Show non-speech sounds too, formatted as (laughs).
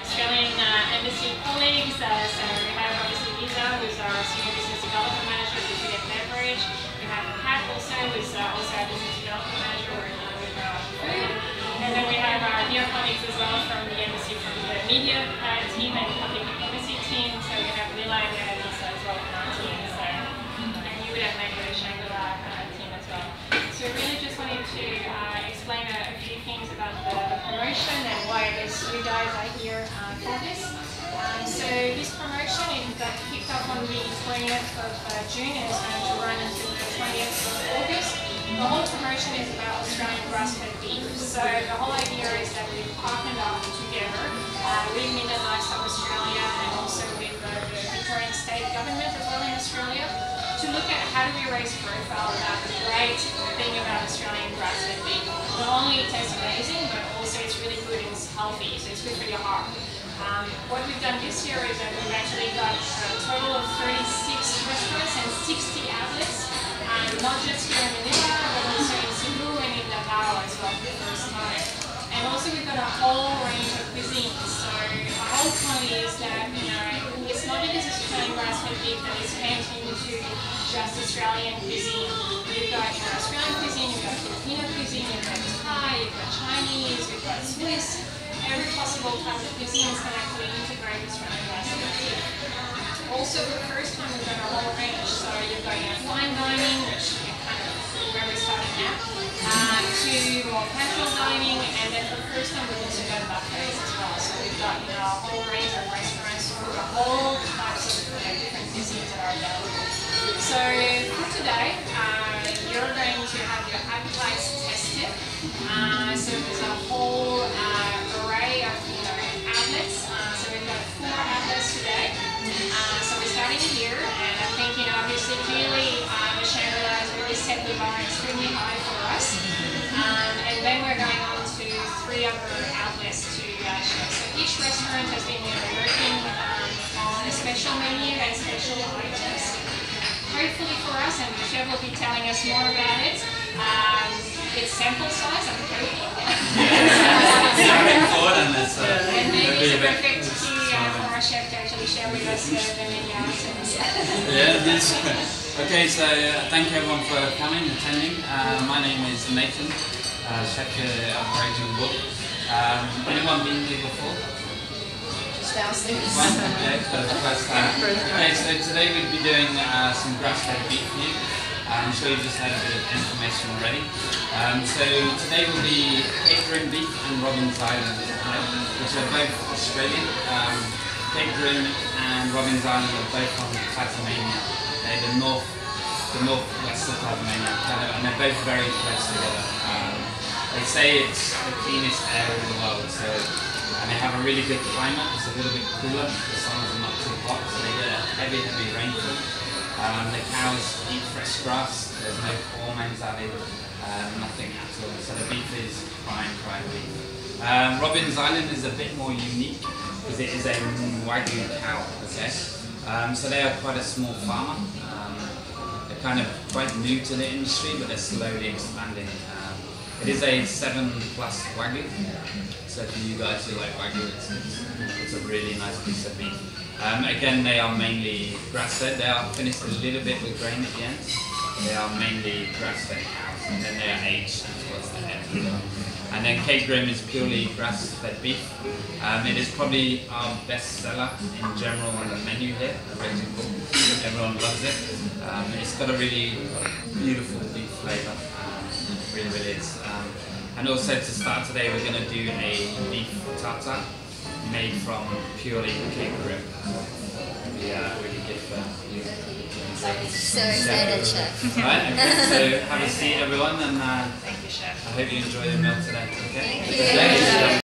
Australian uh, Embassy colleagues. Uh, so we have obviously who's our Senior Business Development Manager Food and Beverage. We have Pat also, who's uh, also our Business Development Manager uh, with food. And then we have our dear colleagues as well from the Embassy, from the media uh, team and public diplomacy team. So we have Lila and is guys are here uh, for this. Um, so this promotion is got kicked off on the 20th of uh, June and it's going to run until the 20th of August. The whole promotion is about Australian grass-fed beef. So the whole idea is that we've partnered up together uh, with Meat and Livestock Australia and also with uh, the Victorian State Government as well in Australia to look at how do we raise profile about the great thing about Australian grass-fed beef. Not only it tastes amazing, but also it's really good it's it's for your heart. Um, what we've done this year is that we've actually got a total of 36 restaurants and 60 outlets, um, not just here in Manila, but also in Cebu and in Davao as well for the first time. And also we've got a whole range of cuisines. So our whole point is that, you know, it's not just Australian grass-fed beef that is catered into just Australian cuisine. You've got Australian cuisine, you've got Filipino cuisine, you've got Thai, you've got Chinese, you've got Swiss. Every possible type of going to actually integrate Australian beef. Also, for the first time, we've got a whole range. So you've got your fine dining, which is kind of where we're starting now, uh, to more casual dining, and then for the first time, we've also got buffets as well. So we've got you know a whole range of restaurants for all types of uh, different cuisines that are available. So for today, uh, you're going to have your appetites tested. Uh, so there's a really set the extremely high for us. Um, and then we're going on to three other outlets to uh, show. So each restaurant has been you know, working um, on a special menu and special items hopefully for us, and the chef will be telling us more about it. Um, it's sample size, I'm hoping. Looking forward and it's, uh, and maybe it's a a bit- perfect key uh, for our chef to actually share with us the, the menu items. Yeah, it is. (laughs) Okay, so uh, thank you everyone for coming, and attending. Uh, my name is Nathan, uh, chef here at Raging Bull. Um, anyone been here before? downstairs. One? Yeah, for the (laughs) first time. Okay, so today we'll be doing uh, some grass-fed beef for you. I'm sure you've just had a bit of information already. Um, so today will be Cape beef and Robbins Island, which are both Australian. Um, Cape and Robbins Island are both from Tasmania. The north, the of Tasmania, kind of, and they're both very close together. Um, they say it's the cleanest air in the world, so and they have a really good climate. It's a little bit cooler. The summers are not too hot, so they get a heavy, heavy rainfall. Um, the cows eat fresh grass. There's no hormones added, um, nothing at all. So the beef is prime, prime beef. Um, Island is a bit more unique because it is a wagyu cow. Okay, um, so they are quite a small farmer. Kind of quite new to the industry, but they're slowly expanding. Um, it is a seven plus wagyu. So for you guys who like wagyu, it's, it's, a really nice piece of meat. Um, again, they are mainly grass-fed. They are finished a little bit with grain at the end. They are mainly grass-fed cows, and then they are aged towards the end. And then Cape Grim is purely grass-fed beef. Um, it is probably our best seller in general on the menu here at Raging Bull. Everyone loves it. Um, it's got a really beautiful beef flavour. Um, really, really is. Um, and also to start today, we're going to do a beef tartare made from purely Cape Grim. Yeah, really good for you. So excited, chef. Right, okay, so have a seat everyone and uh, Thank you, chef. I hope you enjoy the meal today. Okay? Thank you. Thank you.